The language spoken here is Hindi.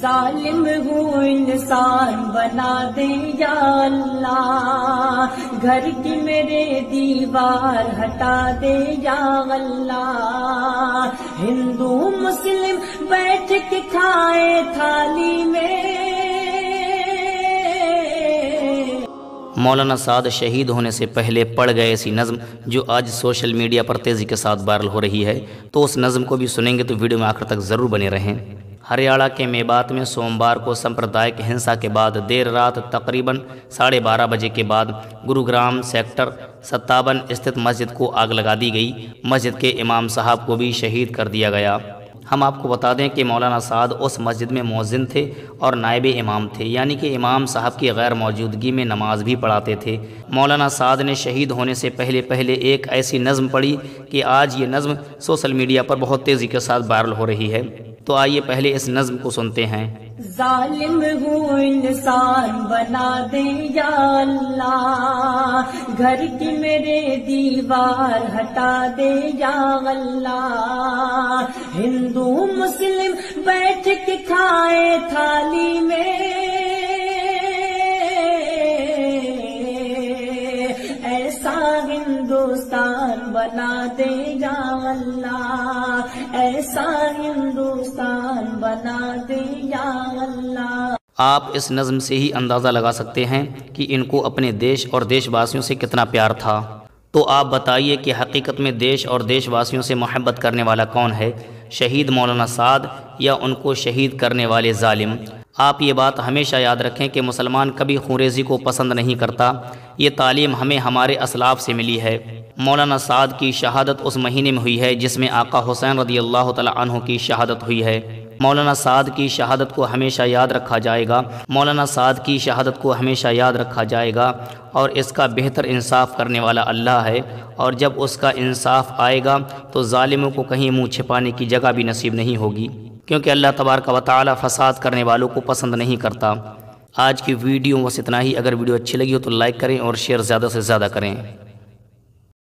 जालिम हूँ इंसान, बना दे या अल्लाह। घर की मेरे दीवार हटा दे या अल्लाह। हिंदू, मुस्लिम बैठ के खाए थाली में। मौलाना साद शहीद होने से पहले पढ़ गए ऐसी नज़म, जो आज सोशल मीडिया पर तेज़ी के साथ वायरल हो रही है। तो उस नज़म को भी सुनेंगे तो वीडियो में आखिर तक ज़रूर बने रहें। हरियाणा के मेबात में सोमवार को सांप्रदायिक हिंसा के बाद देर रात तकरीबन साढ़े बारह बजे के बाद गुरुग्राम सेक्टर सत्तावन स्थित मस्जिद को आग लगा दी गई। मस्जिद के इमाम साहब को भी शहीद कर दिया गया। हम आपको बता दें कि मौलाना साद उस मस्जिद में मौजिन थे और नायब इमाम थे, यानी कि इमाम साहब की गैर मौजूदगी में नमाज़ भी पढ़ाते थे। मौलाना साद ने शहीद होने से पहले पहले एक ऐसी नज़म पढ़ी कि आज ये नज़म सोशल मीडिया पर बहुत तेज़ी के साथ वायरल हो रही है। तो आइए पहले इस नज्म को सुनते हैं। जालिम हूँ इंसान, बना दे या अल्लाह। घर की मेरे दीवार हटा दे या अल्लाह। हिंदू, मुस्लिम बैठ के खाए थाली में ऐसा हिंदुस्तान बना दे या अल्लाह। ऐसा हिंदुस्तान बना दे या अल्लाह। आप इस नज़म से ही अंदाज़ा लगा सकते हैं कि इनको अपने देश और देशवासियों से कितना प्यार था। तो आप बताइए कि हकीकत में देश और देशवासियों से मोहब्बत करने वाला कौन है? शहीद मौलाना साद या उनको शहीद करने वाले जालिम? आप ये बात हमेशा याद रखें कि मुसलमान कभी खुरेजी को पसंद नहीं करता। ये तालीम हमें हमारे असलाफ से मिली है। मौलाना साद की शहादत उस महीने में हुई है जिसमें आका हुसैन रदी अल्लाह तु की शहादत हुई है। मौलाना साद की शहादत को हमेशा याद रखा जाएगा। मौलाना साद की शहादत को हमेशा याद रखा जाएगा और इसका बेहतर इंसाफ करने वाला अल्लाह है और जब उसका इंसाफ आएगा तो ालिमों को कहीं मुँह छिपाने की जगह भी नसीब नहीं होगी। क्योंकि अल्लाह तबारक व ताली फसाद करने वालों को पसंद नहीं करता। आज की वीडियो बस इतना ही। अगर वीडियो अच्छी लगी हो तो लाइक करें और शेयर ज़्यादा से ज़्यादा करें।